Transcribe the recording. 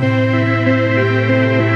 Música